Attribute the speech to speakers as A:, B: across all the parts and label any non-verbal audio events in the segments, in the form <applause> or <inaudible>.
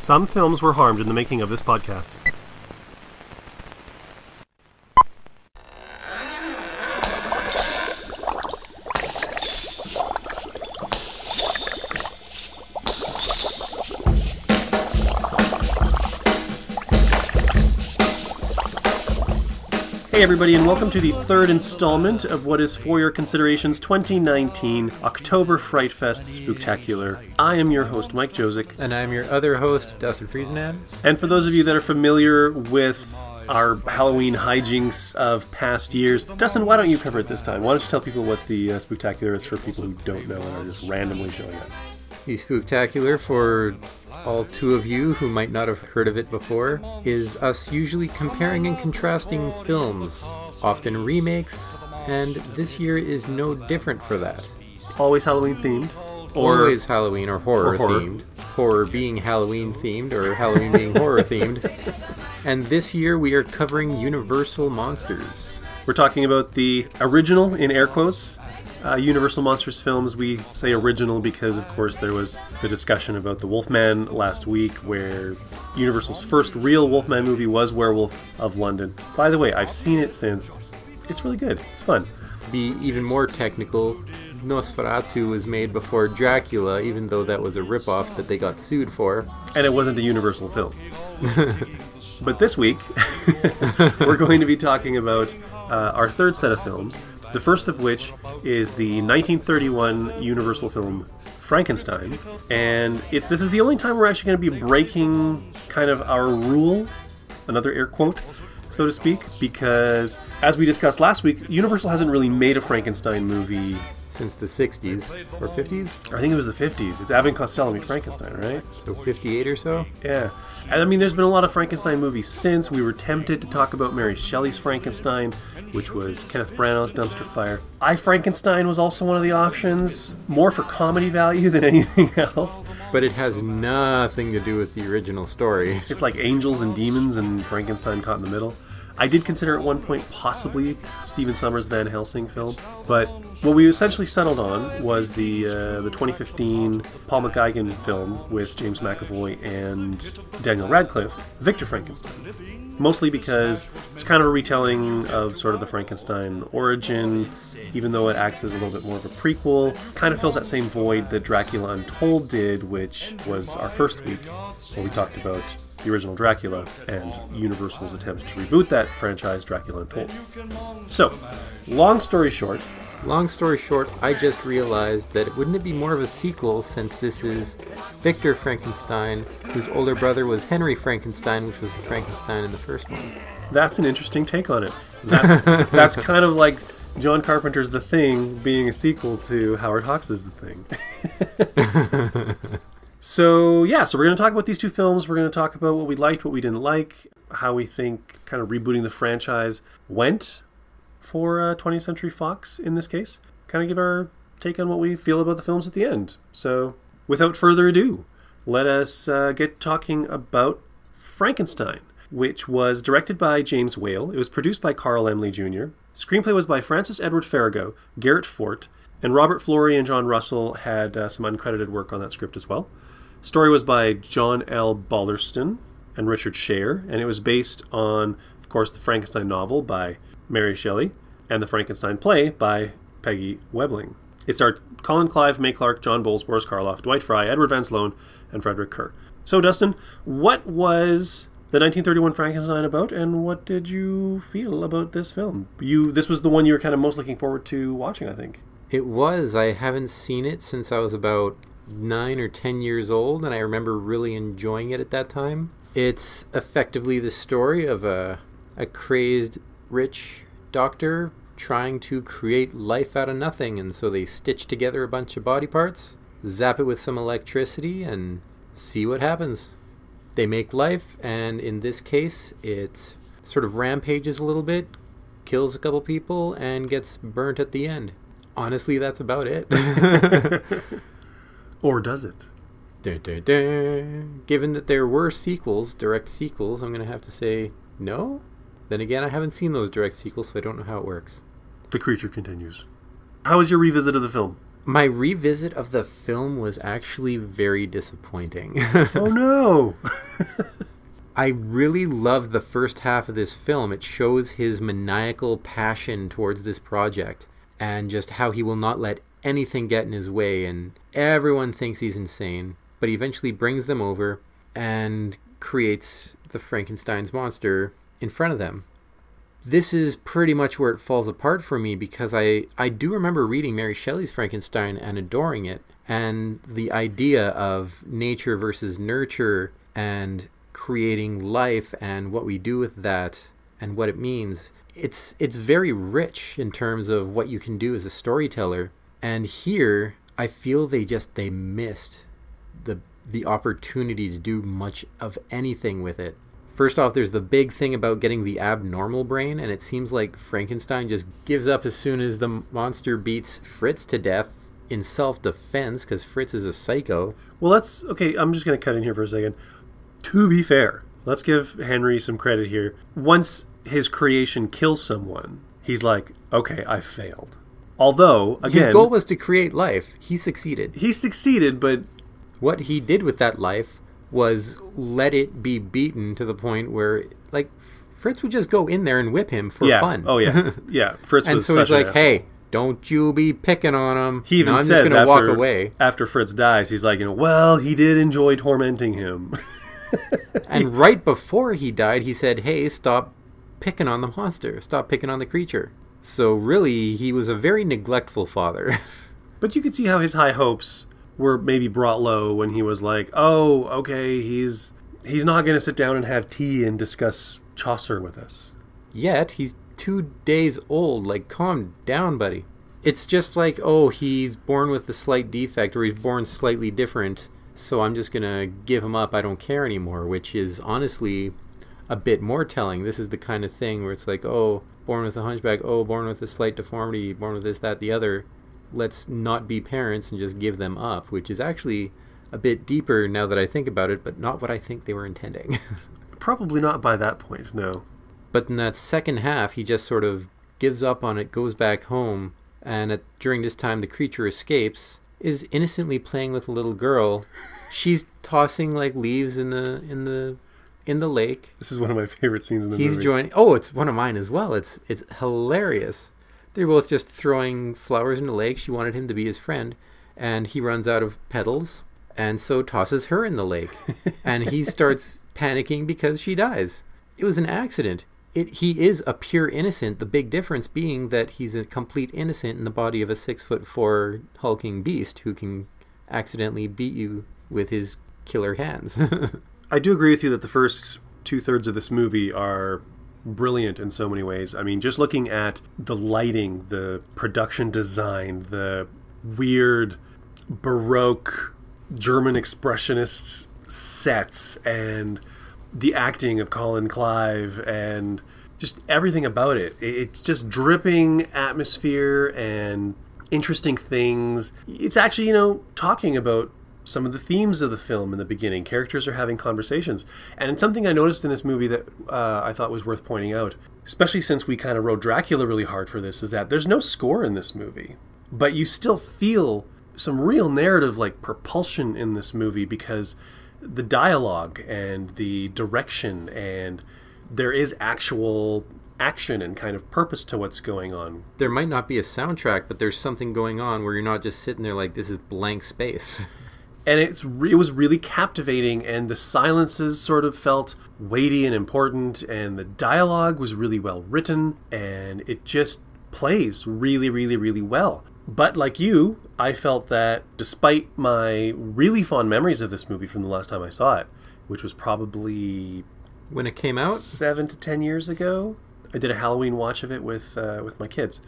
A: Some films were harmed in the making of this podcast. Everybody, and welcome to the third installment of what is For Your Considerations 2019 October Fright Fest Spooktacular. I am your host, Mike Jozic.
B: And I'm your other host, Dustin Friesenhan.
A: And for those of you that are familiar with our Halloween hijinks of past years, Dustin, why don't you cover it this time? Why don't you tell people what the uh, Spooktacular is for people who don't know and are just randomly showing up?
B: The Spooktacular, for all two of you who might not have heard of it before, is us usually comparing and contrasting films, often remakes, and this year is no different for that.
A: Always Halloween themed.
B: Or Always Halloween or horror,
A: or horror.
B: themed. Horror being Halloween themed or Halloween being horror themed. <laughs> And this year we are covering Universal Monsters.
A: We're talking about the original, in air quotes, uh, Universal Monsters films. We say original because, of course, there was the discussion about the Wolfman last week, where Universal's first real Wolfman movie was Werewolf of London. By the way, I've seen it since. It's really good. It's fun.
B: Be even more technical, Nosferatu was made before Dracula, even though that was a ripoff that they got sued for.
A: And it wasn't a Universal film. <laughs> but this week, <laughs> we're going to be talking about uh, our third set of films. The first of which is the 1931 Universal film Frankenstein, and this is the only time we're actually going to be breaking kind of our rule, another air quote, so to speak, because as we discussed last week, Universal hasn't really made a Frankenstein movie
B: Since the 60s or 50s,
A: I think it was the 50s. It's and Costello meet Frankenstein, right?
B: so 58 or so.
A: Yeah. And I mean, there's been a lot of Frankenstein movies since. We were tempted to talk about Mary Shelley's Frankenstein, which was Kenneth Branagh's Dumpster Fire. I Frankenstein was also one of the options, more for comedy value than <laughs> anything else.
B: But it has nothing to do with the original story.
A: It's like angels and demons and Frankenstein caught in the middle. I did consider at one point possibly Stephen Sommers' Van Helsing film, but what we essentially settled on was the uh, the 2015 Paul McGuigan film with James McAvoy and Daniel Radcliffe, Victor Frankenstein. Mostly because it's kind of a retelling of sort of the Frankenstein origin, even though it acts as a little bit more of a prequel. Kind of fills that same void that Dracula Untold did, which was our first week where we talked about the original Dracula and Universal's attempt to reboot that franchise, Dracula Untold. So, long story short,
B: Long story short, I just realized that wouldn't it be more of a sequel since this is Victor Frankenstein, whose older brother was Henry Frankenstein, which was the Frankenstein in the first one.
A: that's an interesting take on it. That's <laughs> that's kind of like John Carpenter's The Thing being a sequel to Howard Hawks' The Thing. <laughs> <laughs> so, yeah, so we're going to talk about these two films. We're going to talk about what we liked, what we didn't like, how we think kind of rebooting the franchise went for uh, 20th Century Fox in this case. Kind of give our take on what we feel about the films at the end. So, without further ado, let us uh, get talking about Frankenstein, which was directed by James Whale. It was produced by Carl Laemmle Jr. Screenplay was by Francis Edward Faragoh, Garrett Fort, and Robert Florey and John Russell had uh, some uncredited work on that script as well. Story was by John L. Balderston and Richard Schayer, and it was based on, of course, the Frankenstein novel by Mary Shelley and the Frankenstein play by Peggy Webling. It starred Colin Clive, Mae Clarke, John Boles, Boris Karloff, Dwight Frye, Edward Van Sloan, and Frederick Kerr. So, Dustin, what was the 1931 Frankenstein about, and what did you feel about this film? You, this was the one you were kind of most looking forward to watching, I think.
B: It was. I haven't seen it since I was about nine or ten years old, and I remember really enjoying it at that time. It's effectively the story of a, a crazed rich doctor trying to create life out of nothing, and so they stitch together a bunch of body parts, zap it with some electricity, and see what happens. They make life, and in this case, it sort of rampages a little bit, kills a couple people, and gets burnt at the end. Honestly, that's about it. <laughs>
A: Or does it?
B: Given that there were sequels, direct sequels, I'm going to have to say no. Then again, I haven't seen those direct sequels, so I don't know how it works.
A: The creature continues. How was your revisit of the film?
B: My revisit of the film was actually very disappointing.
A: oh <laughs> no.
B: I really love the first half of this film. It shows his maniacal passion towards this project and just how he will not let anything get in his way and everyone thinks he's insane, but he eventually brings them over and creates the Frankenstein's monster in front of them. This is pretty much where it falls apart for me because I, I do remember reading Mary Shelley's Frankenstein and adoring it, and the idea of nature versus nurture and creating life and what we do with that and what it means. It's it's very rich in terms of what you can do as a storyteller. And here I feel they just they missed the the opportunity to do much of anything with it. First off, there's the big thing about getting the abnormal brain, and it seems like Frankenstein just gives up as soon as the monster beats Fritz to death in self defense because Fritz is a psycho.
A: Well, let's okay. I'm just going to cut in here for a second. To be fair, let's give Henry some credit here. Once his creation kills someone, he's like, okay, I failed. Although, again,
B: his goal was to create life. He succeeded.
A: He succeeded, but
B: what he did with that life was let it be beaten to the point where, like, Fritz would just go in there and whip him for
A: yeah.
B: fun.
A: Oh yeah, <laughs> yeah. Fritz
B: and
A: was
B: so he's like,
A: an
B: "Hey, don't you be picking on him."
A: He even
B: no, I'm
A: says
B: just gonna
A: after,
B: walk away.
A: after Fritz dies, he's like, you know, well, he did enjoy tormenting him. <laughs>
B: and right before he died, he said, "Hey, stop picking on the monster. Stop picking on the creature." So really, he was a very neglectful father. <laughs>
A: but you could see how his high hopes were maybe brought low when he was like, "Oh, okay, he's he's not going to sit down and have tea and discuss Chaucer with us."
B: Yet he's two days old. Like, calm down, buddy. It's just like, oh, he's born with a slight defect, or he's born slightly different. So I'm just gonna give him up. I don't care anymore. Which is honestly a bit more telling. This is the kind of thing where it's like, oh, born with a hunchback. Oh, born with a slight deformity. Born with this, that, the other. Let's not be parents and just give them up. Which is actually a bit deeper now that I think about it, but not what I think they were intending. <laughs>
A: Probably not by that point, no.
B: But in that second half, he just sort of gives up on it, goes back home, and at, during this time, the creature escapes, is innocently playing with a little girl. She's tossing like leaves in the in the in the lake.
A: This is one of my favorite scenes in the
B: He's
A: movie.
B: joining. Oh, it's one of mine as well. It's it's hilarious. They're both just throwing flowers in the lake. She wanted him to be his friend, and he runs out of petals, and so tosses her in the lake, <laughs> and he starts panicking because she dies. It was an accident. It, he is a pure innocent. The big difference being that he's a complete innocent in the body of a six foot four hulking beast who can accidentally beat you with his killer hands. <laughs>
A: I do agree with you that the first two thirds of this movie are brilliant in so many ways. I mean, just looking at the lighting, the production design, the weird Baroque German expressionist sets, and the acting of Colin Clive, and just everything about it. It's just dripping atmosphere and interesting things. It's actually, you know, talking about some of the themes of the film in the beginning. Characters are having conversations. And it's something I noticed in this movie that uh, I thought was worth pointing out, especially since we kind of rode Dracula really hard for this, is that there's no score in this movie. But you still feel some real narrative like propulsion in this movie because the dialogue and the direction and there is actual action and kind of purpose to what's going on.
B: there might not be a soundtrack, but there's something going on where you're not just sitting there like this is blank space. <laughs>
A: and it's it was really captivating and the silences sort of felt weighty and important and the dialogue was really well written and it just plays really really really well. But like you i felt that despite my really fond memories of this movie from the last time i saw it which was probably
B: When it came out,
A: seven to ten years ago i did a halloween watch of it with uh, with my kids.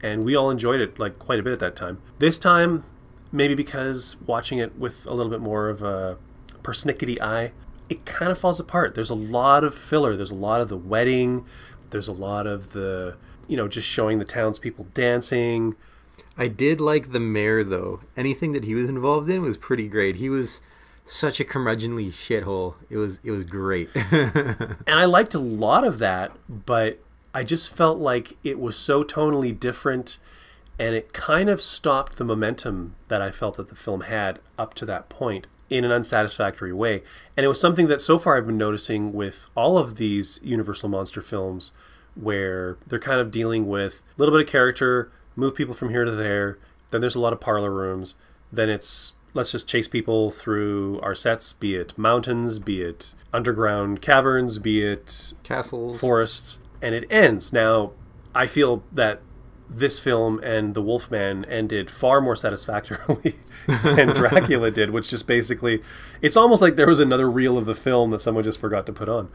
A: And we all enjoyed it like quite a bit at that time. This time maybe because watching it with a little bit more of a persnickety eye, it kind of falls apart. There's a lot of filler. There's a lot of the wedding. There's a lot of the, you know, just showing the townspeople dancing.
B: I did like the mayor though. Anything that he was involved in was pretty great. He was such a curmudgeonly shithole. It was it was great. <laughs>
A: And I liked a lot of that, but I just felt like it was so tonally different and it kind of stopped the momentum that I felt that the film had up to that point in an unsatisfactory way. And it was something that so far I've been noticing with all of these Universal monster films where they're kind of dealing with a little bit of character, move people from here to there, then there's a lot of parlor rooms, then it's let's just chase people through our sets, be it mountains, be it underground caverns, be it
B: Castles.
A: forests, and it ends. Now, I feel that this film and The Wolfman ended far more satisfactorily <laughs> than Dracula did, which just basically, it's almost like there was another reel of the film that someone just forgot to put on.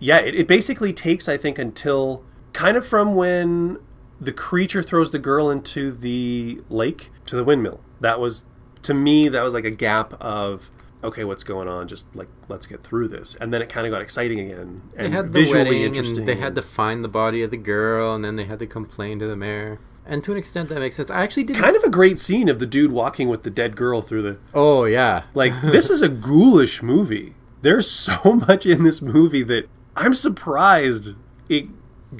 A: Yeah, it, it basically takes, I think, until kind of from when the creature throws the girl into the lake to the windmill. That was, to me, that was like a gap of, okay, what's going on? Just like, let's get through this. And then it kind of got exciting again.
B: They had the
A: visually
B: wedding,
A: interesting.
B: and they had to find the body of the girl, and then they had to complain to the mayor. And to an extent, that makes sense. I actually did.
A: kind of a great scene of the dude walking with the dead girl through the
B: Oh yeah,
A: like <laughs> this is a ghoulish movie there's <laughs> so much in this movie that i'm surprised it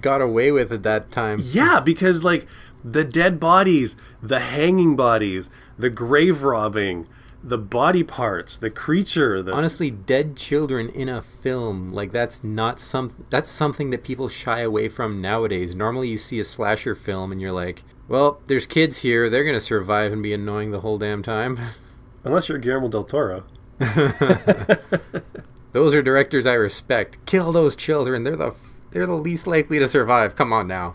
B: got away with at that time.
A: yeah because like the dead bodies the hanging bodies the grave robbing the body parts the creature the
B: Honestly, dead children in a film like that's not some that's something that people shy away from nowadays. Normally, you see a slasher film and you're like, "Well, there's kids here; they're gonna survive and be annoying the whole damn time." <laughs>
A: unless you're guillermo del toro <laughs> <laughs>
B: Those are directors I respect. Kill those children; they're the they're the least likely to survive. Come on now.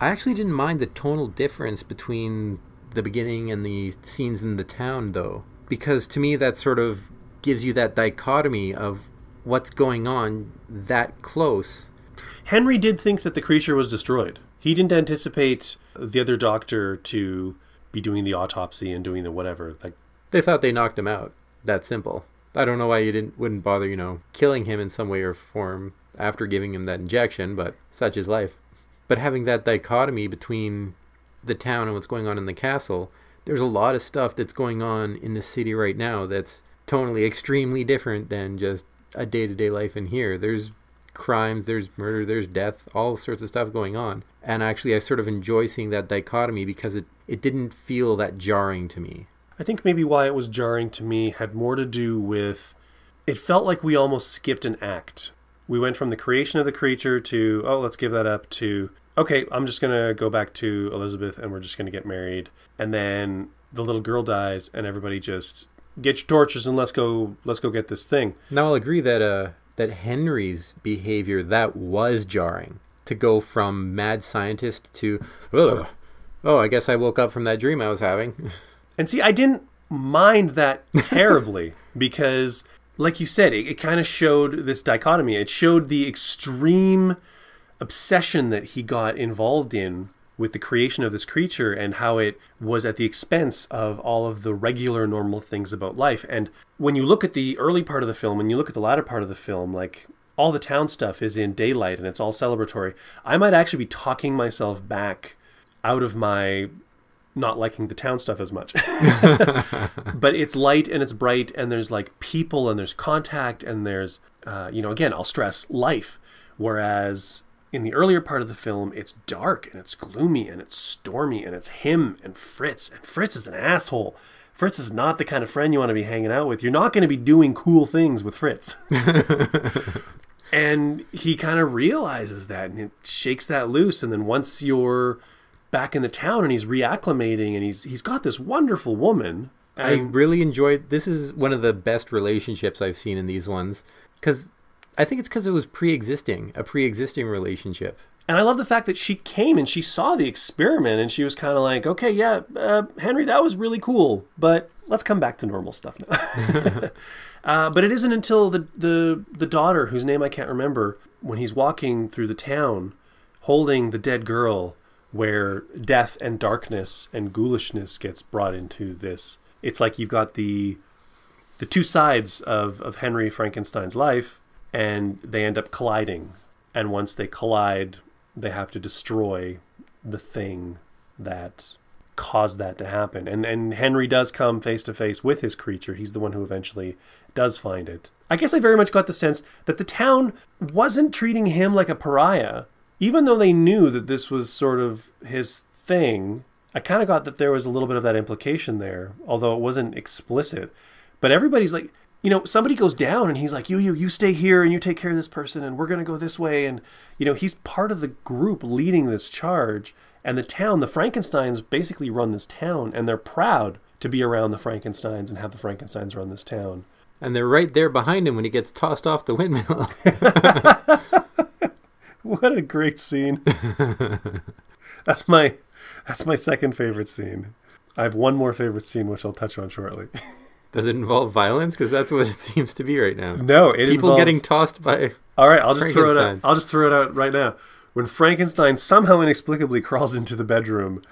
B: I actually didn't mind the tonal difference between the beginning and the scenes in the town, though, because to me that sort of gives you that dichotomy of what's going on that close.
A: henry did think that the creature was destroyed he didn't anticipate the other doctor to be doing the autopsy and doing the whatever like
B: They thought they knocked him out. That simple. I don't know why you didn't wouldn't bother, you know, killing him in some way or form after giving him that injection, but such is life. But having that dichotomy between the town and what's going on in the castle, there's a lot of stuff that's going on in the city right now that's totally extremely different than just a day-to-day life in here. There's crimes, there's murder, there's death, all sorts of stuff going on. And actually I sort of enjoy seeing that dichotomy because it, it didn't feel that jarring to me.
A: I think maybe why it was jarring to me had more to do with it felt like we almost skipped an act. We went from the creation of the creature to, oh, let's give that up to, okay, I'm just going to go back to Elizabeth and we're just going to get married. And then the little girl dies and everybody just get your torches and let's go let's go get this thing.
B: Now I'll agree that uh that Henry's behavior that was jarring to go from mad scientist to Ugh, oh I guess I woke up from that dream I was having. <laughs>
A: And see, I didn't mind that terribly <laughs> because, like you said, it, it kind of showed this dichotomy. It showed the extreme obsession that he got involved in with the creation of this creature and how it was at the expense of all of the regular normal things about life. And when you look at the early part of the film and you look at the latter part of the film, like all the town stuff is in daylight and it's all celebratory, I might actually be talking myself back out of my not liking the town stuff as much. <laughs> but it's light and it's bright and there's like people and there's contact and there's uh, you know again I'll stress life whereas in the earlier part of the film it's dark and it's gloomy and it's stormy and it's him and Fritz and Fritz is an asshole. Fritz is not the kind of friend you want to be hanging out with. You're not going to be doing cool things with Fritz. <laughs> and he kind of realizes that and it shakes that loose and then once you're back in the town and he's reacclimating and he's he's got this wonderful woman
B: I really enjoyed this is one of the best relationships I've seen in these ones cuz I think it's cuz it was pre-existing, a pre-existing relationship.
A: and I love the fact that she came and she saw the experiment and she was kind of like okay yeah uh, Henry that was really cool but let's come back to normal stuff now <laughs> uh, but it isn't until the, the the daughter whose name I can't remember when he's walking through the town holding the dead girl where death and darkness and ghoulishness gets brought into this. It's like you've got the the two sides of, of Henry Frankenstein's life and they end up colliding. And once they collide, they have to destroy the thing that caused that to happen. And and Henry does come face to face with his creature. He's the one who eventually does find it. I guess I very much got the sense that the town wasn't treating him like a pariah, even though they knew that this was sort of his thing. I kind of got that there was a little bit of that implication there, although it wasn't explicit. But everybody's like, you know, somebody goes down and he's like, you, you, you stay here and you take care of this person and we're going to go this way. And, you know, he's part of the group leading this charge. And the town, the Frankensteins basically run this town and they're proud to be around the Frankensteins and have the Frankensteins run this town.
B: And they're right there behind him when he gets tossed off the windmill. <laughs>
A: what a great scene. <laughs> that's my that's my second favorite scene. I have one more favorite scene which I'll touch on shortly. <laughs>
B: Does it involve violence? Because that's what it <laughs> seems to be right now.
A: No, it
B: people
A: involves...
B: getting tossed by.
A: All right, I'll just throw it out. I'll just throw it out right now. When Frankenstein somehow inexplicably <laughs> crawls into the bedroom,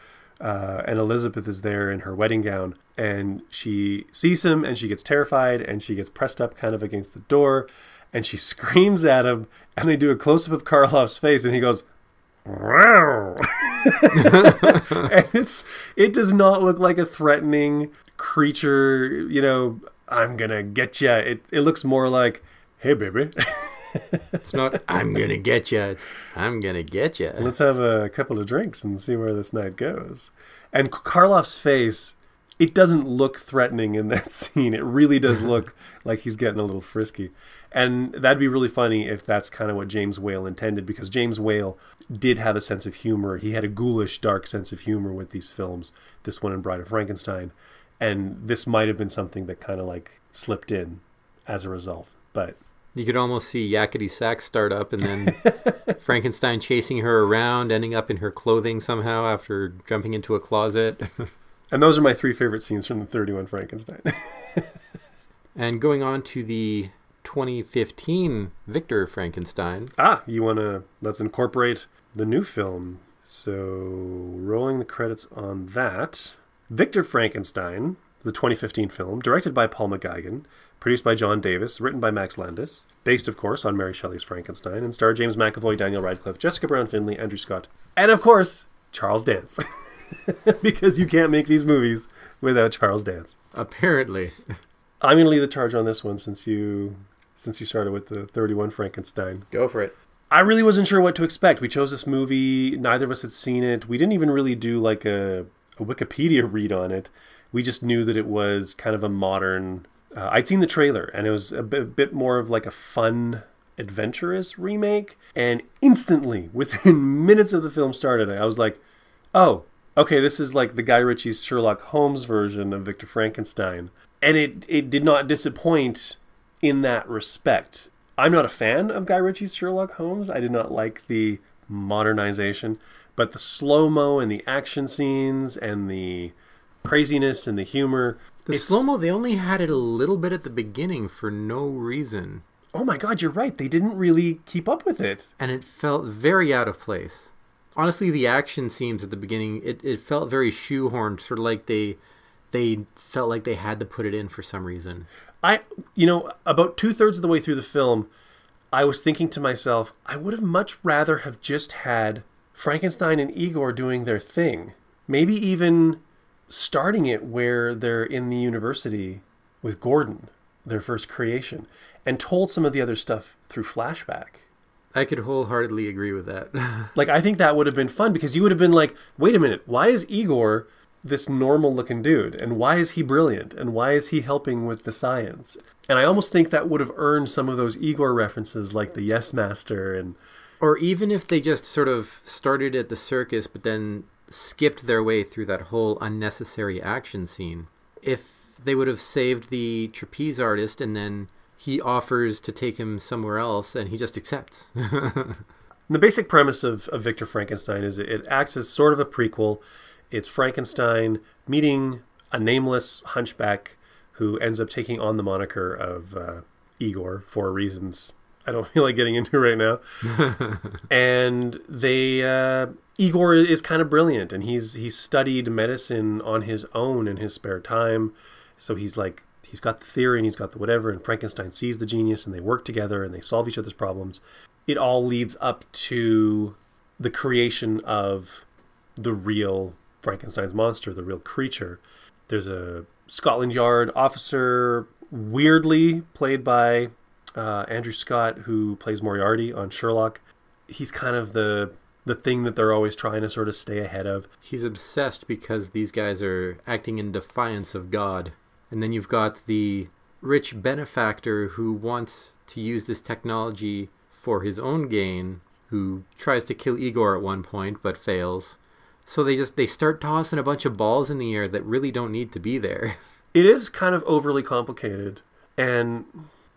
A: uh, and Elizabeth is there in her wedding gown, and she sees him, and she gets terrified, and she gets pressed up kind of against the door, and she <laughs> screams at him, and they do a close up of Karloff's face, and he goes, "Wow!" and it's it does not look like a threatening creature, you know, I'm gonna get you. It it looks more like, hey baby.
B: it's not I'm gonna get you. It's I'm gonna get you.
A: Let's have a couple of drinks and see where this night goes. And Karloff's face, it doesn't look threatening in <laughs> that scene. It really does <laughs> look like he's getting a little frisky. And that'd be really funny if that's kind of what James Whale intended, because James Whale did have a sense of humor. He had a ghoulish, dark sense of humor with these films, this one and Bride of Frankenstein and this might have been something that kind of like slipped in as a result. But
B: you could almost see Yakety Sax start up, and then <laughs> Frankenstein chasing her around, ending up in her clothing somehow after jumping into a closet. <laughs>
A: and those are my three favorite scenes from the 31 Frankenstein. <laughs>
B: and going on to the 2015 Victor Frankenstein.
A: Ah, you want to let's incorporate the new film. So, rolling the credits on that. Victor Frankenstein, the 2015 film, directed by Paul McGuigan, produced by John Davis, written by Max Landis, based, of course, on Mary Shelley's Frankenstein, and star James McAvoy, Daniel Radcliffe, Jessica Brown Findlay, Andrew Scott, and, of course, Charles Dance. <laughs> because you can't make these movies without Charles Dance.
B: Apparently.
A: I'm going to leave the charge on this one since you since you started with the 31 Frankenstein.
B: Go for it.
A: I really wasn't sure what to expect. We chose this movie, neither of us had seen it. We didn't even really do like a a Wikipedia read on it. We just knew that it was kind of a modern. Uh, I'd seen the trailer, and it was a bit, a bit more of like a fun, adventurous remake. And instantly, <laughs> within minutes of the film started, I was like, "Oh, okay, this is like the Guy Ritchie's Sherlock Holmes version of Victor Frankenstein." And it it did not disappoint in that respect. I'm not a fan of Guy Ritchie's Sherlock Holmes. I did not like the modernization. But the slow mo and the action scenes and the craziness and the humor.
B: The slow mo, they only had it a little bit at the beginning for no reason.
A: Oh my god, you're right. They didn't really keep up with it.
B: And it felt very out of place. Honestly, the action scenes at the beginning, it, it felt very shoehorned, sort of like they they felt like they had to put it in for some reason.
A: I, you know, about two thirds of the way through the film, I was thinking to myself, I would have much rather have just had Frankenstein and Igor doing their thing. Maybe even starting it where they're in the university with Gordon, their first creation, and told some of the other stuff through flashback.
B: I could wholeheartedly agree with that. <laughs>
A: like, I think that would have been fun because you would have been like, wait a minute, why is Igor this normal looking dude? And why is he brilliant? And why is he helping with the science? And I almost think that would have earned some of those Igor references like the Yes Master and
B: or even if they just sort of started at the circus but then skipped their way through that whole unnecessary action scene. If they would have saved the trapeze artist and then he offers to take him somewhere else and he just accepts. <laughs>
A: the basic premise of, of Victor Frankenstein is it acts as sort of a prequel. It's Frankenstein meeting a nameless hunchback who ends up taking on the moniker of uh, Igor for reasons I don't <laughs> feel like getting into right now. <laughs> and they uh, Igor is kind of brilliant, and he's he's studied medicine on his own in his spare time. So he's like he's got the theory and he's got the whatever. And Frankenstein sees the genius, and they work together and they solve each other's problems. It all leads up to the creation of the real Frankenstein's monster, the real creature. There's a Scotland Yard officer, weirdly played by uh, Andrew Scott, who plays Moriarty on Sherlock, he's kind of the the thing that they're always trying to sort of stay ahead of.
B: He's obsessed because these guys are acting in defiance of God. And then you've got the rich benefactor who wants to use this technology for his own gain, who tries to kill Igor at one point but fails. So they just they start tossing a bunch of balls in the air that really don't need to be there. <laughs>
A: It is kind of overly complicated and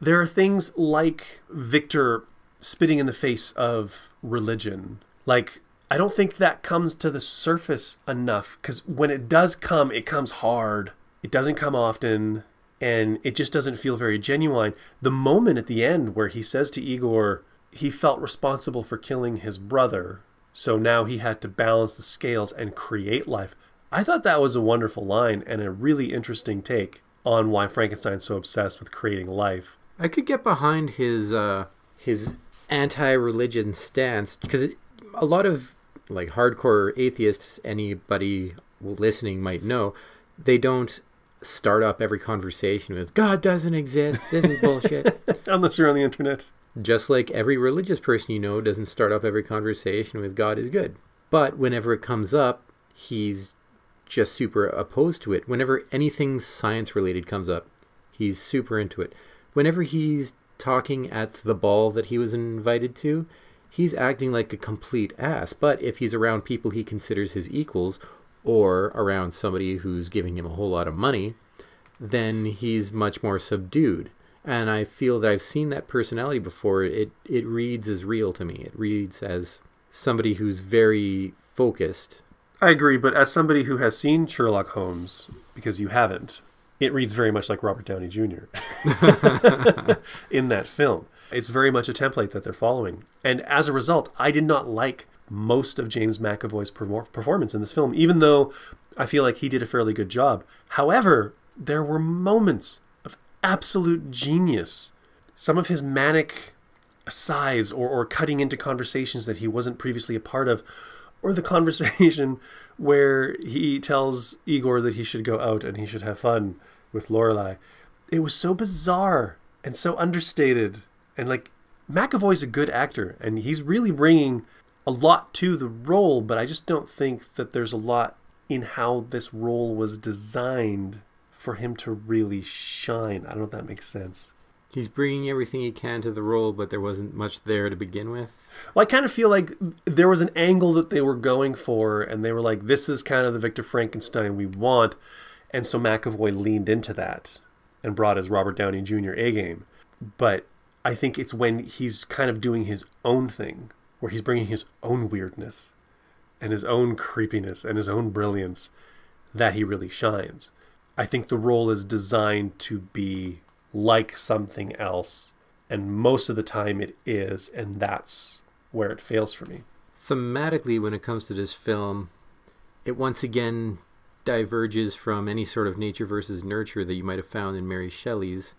A: there are things like Victor spitting in the face of religion. Like I don't think that comes to the surface enough cuz when it does come it comes hard. It doesn't come often and it just doesn't feel very genuine. The moment at the end where he says to Igor he felt responsible for killing his brother so now he had to balance the scales and create life. I thought that was a wonderful line and a really interesting take on why Frankenstein's so obsessed with creating life.
B: I could get behind his uh, his anti-religion stance because a lot of like hardcore atheists, anybody listening might know, they don't start up every conversation with "God doesn't exist. This is bullshit." <laughs>
A: Unless you're on the internet.
B: Just like every religious person you know doesn't start up every conversation with God is good. But whenever it comes up, he's just super opposed to it. Whenever anything science related comes up, he's super into it. Whenever he's talking at the ball that he was invited to, he's acting like a complete ass. But if he's around people he considers his equals, or around somebody who's giving him a whole lot of money, then he's much more subdued and I feel that I've seen that personality before. It it reads as real to me. It reads as somebody who's very focused.
A: I agree, but as somebody who has seen Sherlock Holmes, because you haven't, it reads very much like Robert Downey Jr. <laughs> in that film. It's very much a template that they're following. And as a result, I did not like most of James McAvoy's performance in this film, even though I feel like he did a fairly good job. However, there were moments of absolute genius. Some of his manic asides or, or cutting into conversations that he wasn't previously a part of, or the conversation where he tells Igor that he should go out and he should have fun with Lorelei. It was so bizarre and so understated. And like, McAvoy's a good actor and he's really bringing a lot to the role, but I just don't think that there's a lot in how this role was designed for him to really shine. I don't know if that makes sense.
B: He's bringing everything he can to the role, but there wasn't much there to begin with.
A: Well, I kind of feel like there was an angle that they were going for, and they were like, this is kind of the Victor Frankenstein we want. And so McAvoy leaned into that and brought his Robert Downey Jr. A game. But I think it's when he's kind of doing his own thing, where he's bringing his own weirdness and his own creepiness and his own brilliance, that he really shines. I think the role is designed to be like something else, and most of the time it is, and that's where it fails for me.
B: Thematically, when it comes to this film, it once again diverges from any sort of nature versus nurture that you might have found in Mary Shelley's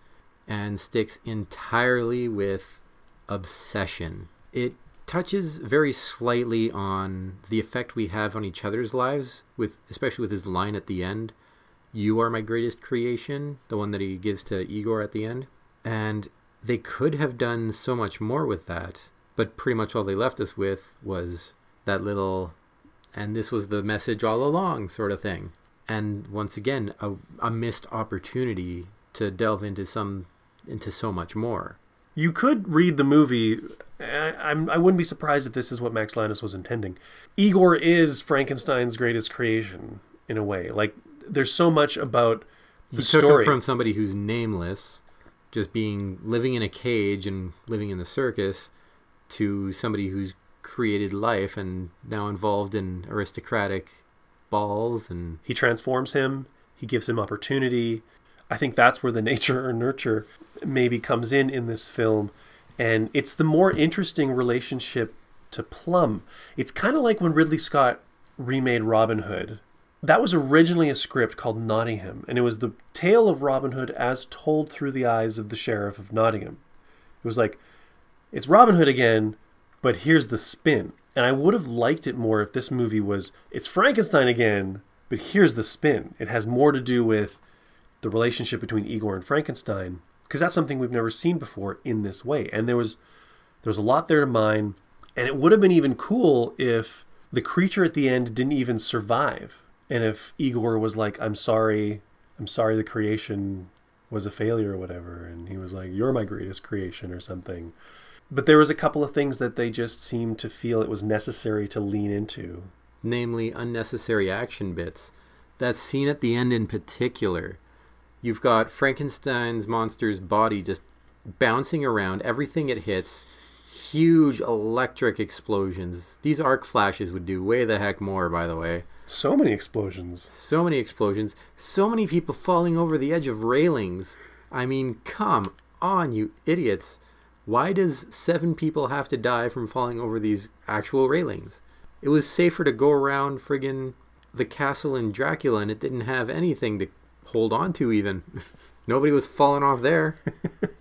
B: and sticks entirely with obsession. It touches very slightly on the effect we have on each other's lives with especially with his line at the end you are my greatest creation, the one that he gives to Igor at the end. And they could have done so much more with that, but pretty much all they left us with was that little, and this was the message all along sort of thing. And once again, a, a missed opportunity to delve into some into so much more.
A: You could read the movie. I, I'm, I wouldn't be surprised if this is what Max Landis was intending. Igor is Frankenstein's greatest creation in a way. Like there's so much about the
B: he
A: story.
B: from somebody who's nameless, just being living in a cage and living in the circus, to somebody who's created life and now involved in aristocratic balls and
A: he transforms him. He gives him opportunity. I think that's where the <laughs> nature or nurture maybe comes in in this film, and it's the more interesting relationship to Plum. It's kind of like when Ridley Scott remade Robin Hood that was originally a script called Nottingham, and it was the tale of Robin Hood as told through the eyes of the sheriff of Nottingham. It was like, it's Robin Hood again, but here's the spin. And I would have liked it more if this movie was, it's Frankenstein again, but here's the spin. It has more to do with the relationship between Igor and Frankenstein, because that's something we've never seen before in this way. And there was there was a lot there to mine. And it would have been even cool if the creature at the end didn't even survive. And if Igor was like, I'm sorry, I'm sorry the creation was a failure or whatever. And he was like, You're my greatest creation or something. But there was a couple of things that they just seemed to feel it was necessary to lean into.
B: Namely, unnecessary action bits. That scene at the end in particular. You've got Frankenstein's monster's body just bouncing around, everything it hits, huge electric explosions. These arc flashes would do way the heck more, by the way.
A: So many explosions.
B: So many explosions. So many people falling over the edge of railings. I mean, come on, you idiots. Why does seven people have to die from falling over these actual railings? It was safer to go around friggin' the castle in Dracula and it didn't have anything to hold on to even. <laughs> Nobody was falling off there.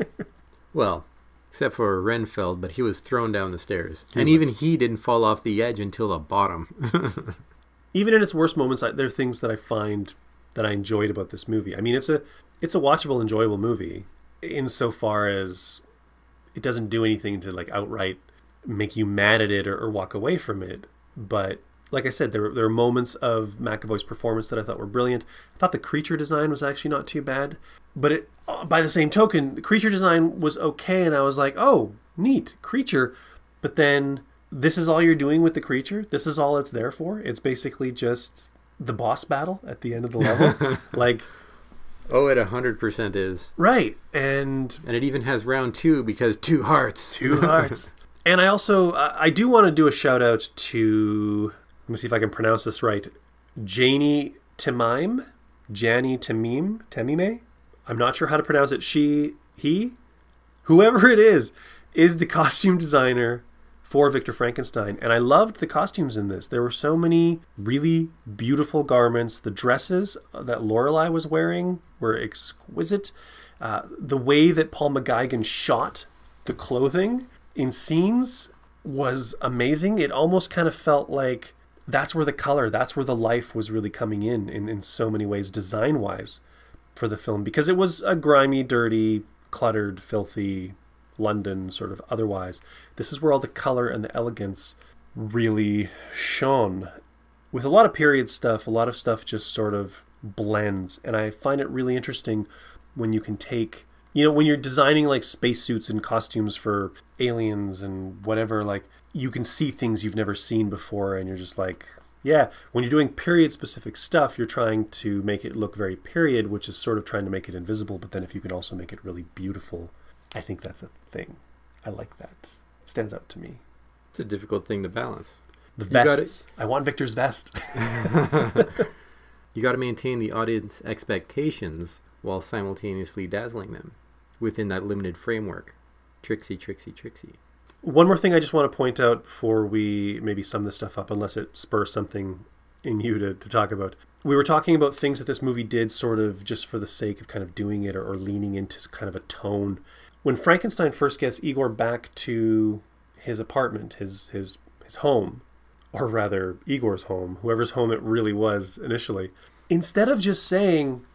B: <laughs> well, except for Renfield, but he was thrown down the stairs.
A: He
B: and
A: was.
B: even he didn't fall off the edge until the bottom. <laughs>
A: Even in its worst moments, I, there are things that I find that I enjoyed about this movie. I mean, it's a it's a watchable, enjoyable movie insofar as it doesn't do anything to like outright make you mad at it or, or walk away from it. But like I said, there there were moments of McAvoy's performance that I thought were brilliant. I thought the creature design was actually not too bad. But it, uh, by the same token, the creature design was okay, and I was like, oh, neat creature. But then this is all you're doing with the creature. This is all it's there for. It's basically just the boss battle at the end of the level. <laughs> like,
B: oh, it 100% is.
A: right. And
B: And it even has round two because two hearts.
A: Two hearts. <laughs> and I also I do want to do a shout out to let me see if I can pronounce this right. Janie Timime, Jani Tamim, Temime. I'm not sure how to pronounce it. She, he, whoever it is, is the costume designer for Victor Frankenstein. And I loved the costumes in this. There were so many really beautiful garments. The dresses that Lorelei was wearing were exquisite. Uh, the way that Paul McGuigan shot the clothing in scenes was amazing. It almost kind of felt like that's where the color, that's where the life was really coming in, in, in so many ways, design wise, for the film. Because it was a grimy, dirty, cluttered, filthy London, sort of otherwise. This is where all the color and the elegance really shone. With a lot of period stuff, a lot of stuff just sort of blends. And I find it really interesting when you can take you know when you're designing like spacesuits and costumes for aliens and whatever like you can see things you've never seen before and you're just like yeah when you're doing period specific stuff you're trying to make it look very period which is sort of trying to make it invisible but then if you can also make it really beautiful i think that's a thing i like that it stands out to me
B: It's a difficult thing to balance.
A: the vests i want victor's vest <laughs>
B: You got to maintain the audience expectations while simultaneously dazzling them within that limited framework. Trixie, Trixie, Trixie.
A: One more thing I just want to point out before we maybe sum this stuff up, unless it spurs something in you to, to talk about. We were talking about things that this movie did sort of just for the sake of kind of doing it or, or leaning into kind of a tone. When Frankenstein first gets Igor back to his apartment, his his his home, or rather Igor's home, whoever's home it really was initially, instead of just saying,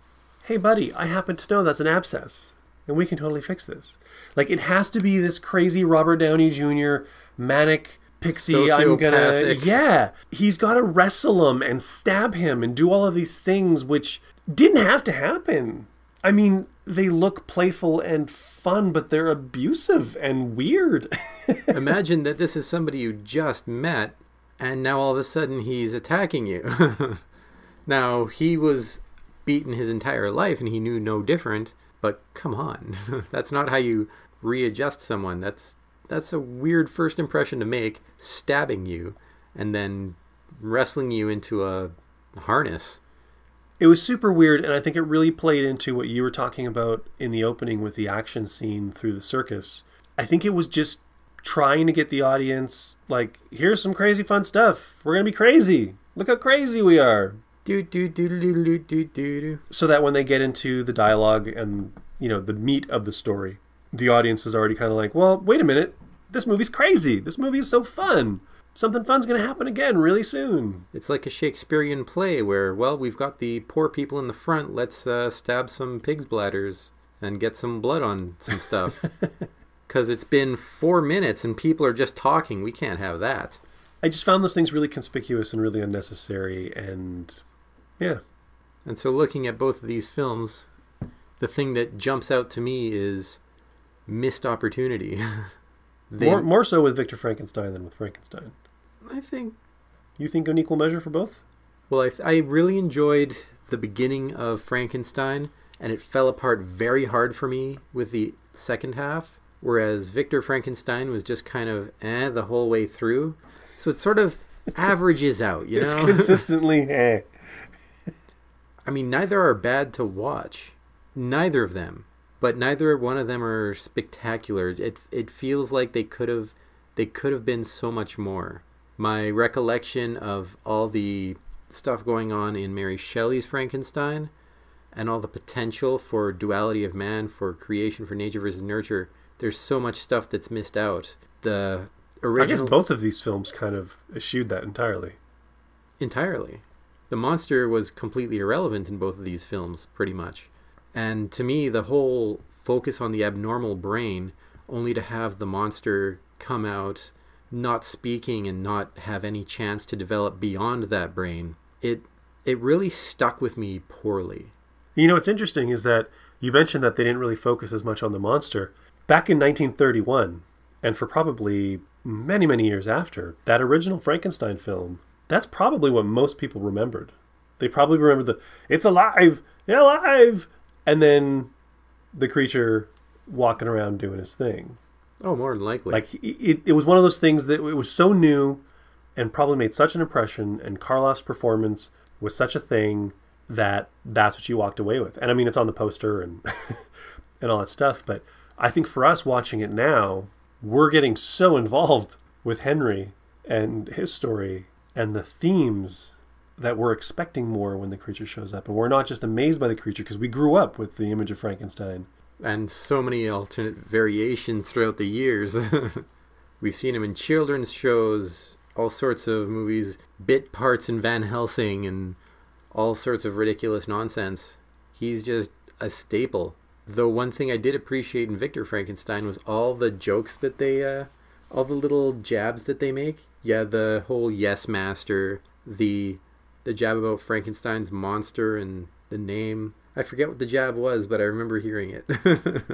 A: "Hey buddy, I happen to know that's an abscess and we can totally fix this." Like it has to be this crazy Robert Downey Jr. manic pixie. I'm gonna
B: Sociopathic.
A: yeah. He's got to wrestle him and stab him and do all of these things, which didn't have to happen. I mean, they look playful and fun, but they're abusive and weird. <laughs>
B: Imagine that this is somebody you just met, and now all of a sudden he's attacking you. <laughs> now, he was beaten his entire life and he knew no different, but come on. <laughs> that's not how you readjust someone. That's that's a weird first impression to make, stabbing you and then wrestling you into a harness.
A: It was super weird, and I think it really played into what you were talking about in the opening with the action scene through the circus. I think it was just trying to get the audience like, here's some crazy fun stuff. We're gonna be crazy. Look how crazy we are.
B: Do do do do do do do.
A: So that when they get into the dialogue and you know the meat of the story, the audience is already kind of like, well, wait a minute, this movie's crazy. This movie is so fun. Something fun's gonna happen again really soon.
B: It's like a Shakespearean play where, well, we've got the poor people in the front. Let's uh, stab some pig's bladders and get some blood on some stuff. <laughs> because it's been four minutes and people are just talking. We can't have that.
A: I just found those things really conspicuous and really unnecessary, and yeah.
B: And so, looking at both of these films, the thing that jumps out to me is missed opportunity. <laughs>
A: they, more, more so with Victor Frankenstein than with Frankenstein.
B: I think.
A: You think an equal measure for both?
B: Well, I, I really enjoyed the beginning of Frankenstein, and it fell apart very hard for me with the second half. Whereas Victor Frankenstein was just kind of eh the whole way through. So it sort of averages out, you
A: it's
B: know?
A: consistently <laughs> eh.
B: I mean, neither are bad to watch. Neither of them. But neither one of them are spectacular. It it feels like they could have they could have been so much more. My recollection of all the stuff going on in Mary Shelley's Frankenstein and all the potential for duality of man, for creation, for nature versus nurture, there's so much stuff that's missed out. The original.
A: I guess both of these films kind of eschewed that entirely.
B: Entirely. The monster was completely irrelevant in both of these films, pretty much. And to me, the whole focus on the abnormal brain, only to have the monster come out not speaking and not have any chance to develop beyond that brain, it it really stuck with me poorly.
A: You know what's interesting is that you mentioned that they didn't really focus as much on the monster. Back in 1931, and for probably many, many years after, that original Frankenstein film, that's probably what most people remembered. They probably remember the, it's alive, alive, and then the creature walking around doing his thing.
B: Oh, more than likely.
A: Like it, it was one of those things that it was so new and probably made such an impression, and Karloff's performance was such a thing that that's what you walked away with. And I mean, it's on the poster and <laughs> and all that stuff. But I think for us watching it now, we're getting so involved with Henry and his story and the themes that we're expecting more when the creature shows up. And we're not just amazed by the creature because we grew up with the image of Frankenstein.
B: And so many alternate variations throughout the years. <laughs> We've seen him in children's shows, all sorts of movies, bit parts in Van Helsing, and all sorts of ridiculous nonsense. He's just a staple. Though one thing I did appreciate in Victor Frankenstein was all the jokes that they, uh, all the little jabs that they make. Yeah, the whole yes master, the the jab about Frankenstein's monster and the name. I forget what the jab was, but I remember hearing it. <laughs>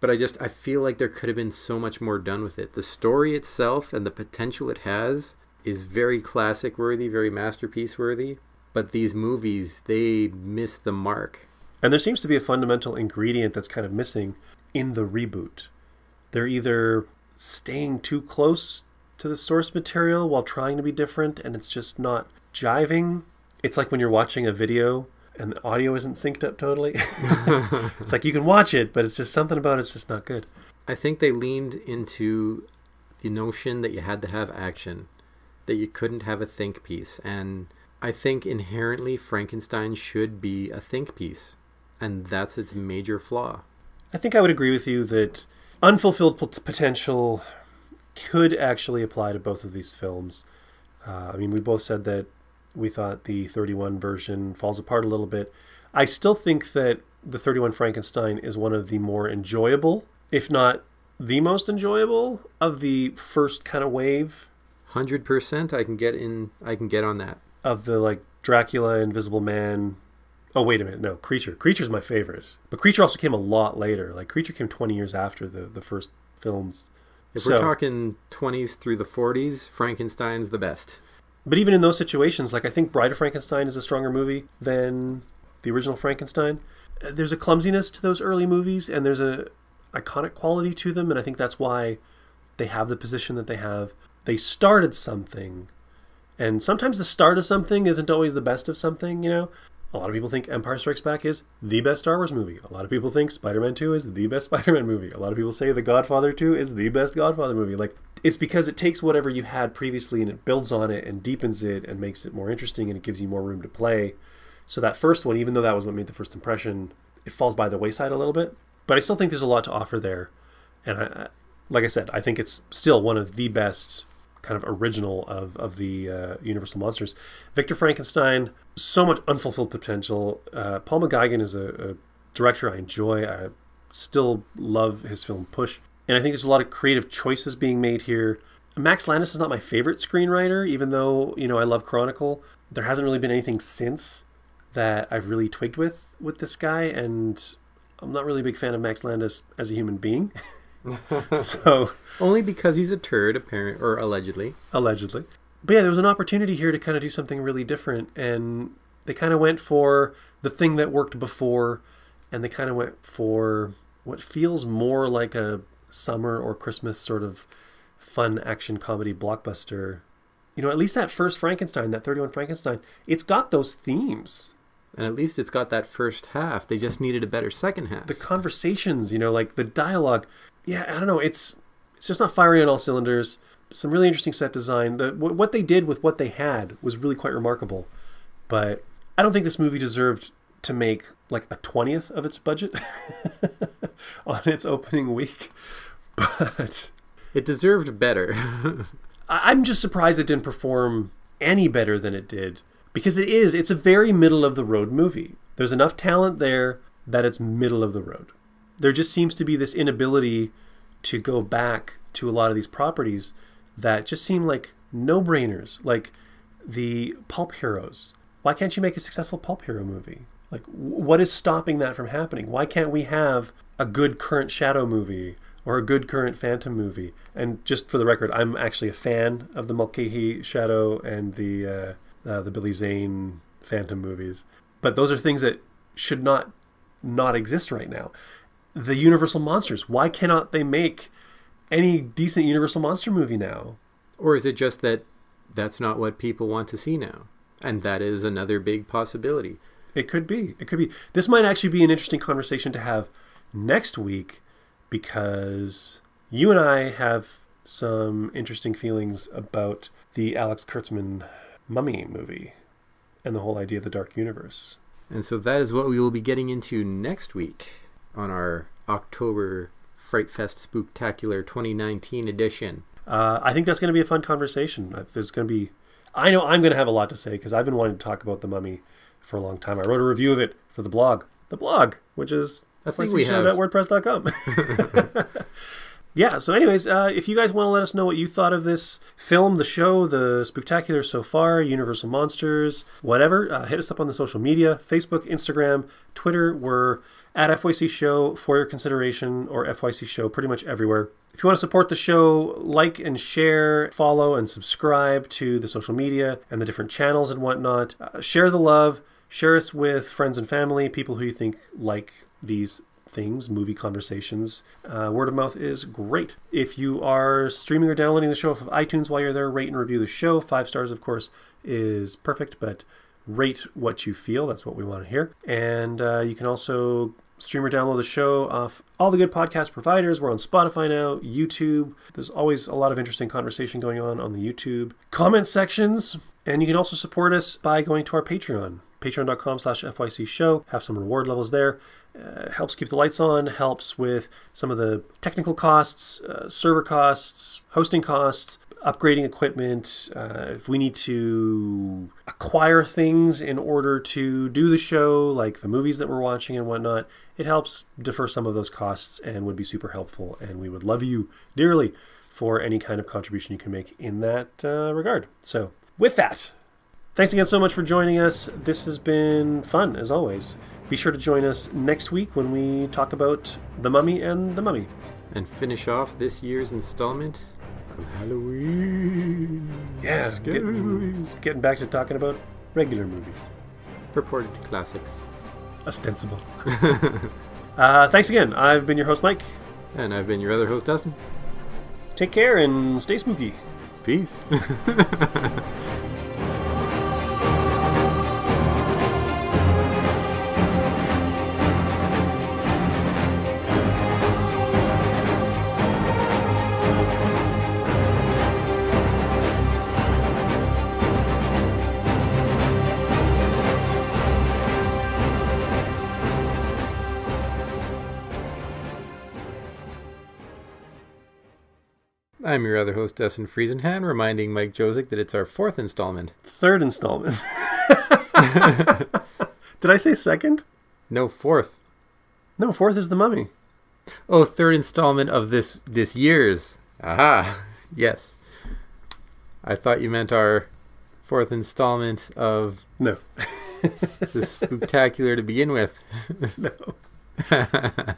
B: but I just I feel like there could have been so much more done with it. The story itself and the potential it has is very classic worthy, very masterpiece worthy. But these movies, they miss the mark.
A: And there seems to be a fundamental ingredient that's kind of missing in the reboot. They're either staying too close to the source material while trying to be different, and it's just not jiving. It's like when you're watching a video and the audio isn't synced up totally. <laughs> it's like you can watch it, but it's just something about it's just not good.
B: I think they leaned into the notion that you had to have action, that you couldn't have a think piece. And I think inherently Frankenstein should be a think piece. And that's its major flaw.
A: I think I would agree with you that unfulfilled potential could actually apply to both of these films. Uh, I mean, we both said that we thought the 31 version falls apart a little bit. I still think that the 31 Frankenstein is one of the more enjoyable, if not the most enjoyable of the first kind of wave.
B: 100% I can get in I can get on that.
A: Of the like Dracula, Invisible Man. Oh wait a minute, no, Creature. Creature's my favorite. But Creature also came a lot later. Like Creature came 20 years after the the first films.
B: If so, we're talking 20s through the 40s, Frankenstein's the best.
A: But even in those situations, like I think Bride of Frankenstein is a stronger movie than the original Frankenstein. There's a clumsiness to those early movies, and there's a iconic quality to them, and I think that's why they have the position that they have. They started something, and sometimes the start of something isn't always the best of something. You know, a lot of people think Empire Strikes Back is the best Star Wars movie. A lot of people think Spider Man 2 is the best <laughs> Spider Man movie. A lot of people say The Godfather 2 is the best Godfather movie. Like, it's because it takes whatever you had previously and it builds on it and deepens it and makes it more interesting and it gives you more room to play. So, that first one, even though that was what made the first impression, it falls by the wayside a little bit. But I still think there's a lot to offer there. And I, like I said, I think it's still one of the best kind of original of, of the uh, Universal monsters. Victor Frankenstein, so much unfulfilled potential. Uh, Paul McGuigan is a, a, director I enjoy. I still love his film Push. And I think there's a lot of creative choices being made here. Max Landis is not my favorite screenwriter, even though, you know, I love Chronicle. There hasn't really been anything since that I've really twigged with with this guy, and I'm not really a big fan of Max Landis as a human being. <laughs> so <laughs>
B: Only because he's a turd, apparent or allegedly.
A: allegedly. But yeah, there was an opportunity here to kind of do something really different, and they kind of went for the thing that worked before, and they kind of went for what feels more like a summer or Christmas sort of fun action comedy blockbuster. You know, at least that first Frankenstein, that 31 Frankenstein, it's got those themes.
B: And at least it's got that first half. They just needed a better second half.
A: The conversations, you know, like the dialogue. Yeah, I don't know. It's it's just not firing on all cylinders. Some really interesting set design. The wh- what they did with what they had was really quite remarkable. But I don't think this movie deserved to make like a twentieth of its budget <laughs> on its opening week. <laughs> But
B: It deserved better.
A: I'm just surprised it didn't perform any better than it did because it is. It's a very middle of the road movie. There's enough talent there that it's middle of the road. There just seems to be this inability to go back to a lot of these properties that just seem like no brainers, like the pulp heroes. Why can't you make a successful pulp hero movie? Like, what is stopping that from happening? Why can't we have a good current Shadow movie or a good current Phantom movie? And just for the record, I'm actually a fan of the Mulcahy Shadow and the uh, uh, the Billy Zane Phantom movies, but those are things that should not not exist right now. The Universal monsters. Why cannot they make any decent Universal monster movie now?
B: or is it just that that's not what people want to see now? And that is another big possibility.
A: It could be. It could be. This might actually be an interesting conversation to have next week because you and I have some interesting feelings about the Alex Kurtzman Mummy movie and the whole idea of the dark universe.
B: And so that is what we will be getting into next week on our October Fright Fest Spooktacular 2019 edition.
A: Uh, I think that's going to be a fun conversation. Uh, There's going to be, I know I'm going to have a lot to say because I've been wanting to talk about the Mummy for a long time. I wrote a review of it for the blog, the blog, which is
B: I think we have.
A: wordpress.com. <laughs> <laughs> yeah. So, anyways, uh, if you guys want to let us know what you thought of this film, the show, the spectacular so far, Universal Monsters, whatever, uh, hit us up on the social media: Facebook, Instagram, Twitter. We're at FYC Show for your consideration, or FYC Show pretty much everywhere. If you want to support the show, like and share, follow and subscribe to the social media and the different channels and whatnot. Uh, share the love. Share us with friends and family, people who you think like these things, movie conversations. Uh, word of mouth is great. If you are streaming or downloading the show off of iTunes while you're there, rate and review the show. Five stars, of course, is perfect, but rate what you feel. That's what we want to hear. And uh, you can also stream or download the show off all the good podcast providers. We're on Spotify now, YouTube. There's always a lot of interesting conversation going on on the YouTube comment sections. And you can also support us by going to our Patreon, patreon.com slash FYC show. Have some reward levels there. Uh, helps keep the lights on, helps with some of the technical costs, uh, server costs, hosting costs, upgrading equipment. Uh, if we need to acquire things in order to do the show, like the movies that we're watching and whatnot, it helps defer some of those costs and would be super helpful. And we would love you dearly for any kind of contribution you can make in that uh, regard. So, with that, thanks again so much for joining us. This has been fun, as always. Be sure to join us next week when we talk about The Mummy and The Mummy.
B: And finish off this year's installment Halloween.
A: Yeah,
B: Scary
A: getting,
B: movies.
A: getting back to talking about regular movies.
B: Purported classics.
A: Ostensible. <laughs> uh, thanks again. I've been your host, Mike.
B: And I've been your other host, Dustin.
A: Take care and stay spooky.
B: Peace. <laughs> I'm your other host, Dustin Friesenhan, reminding Mike Jozic that it's our fourth installment.
A: Third installment. <laughs> Did I say second?
B: No, fourth.
A: No, fourth is the mummy.
B: Oh, third installment of this this year's. Aha. Yes. I thought you meant our fourth installment of
A: No.
B: the spectacular to begin with. <laughs>
A: no. <laughs>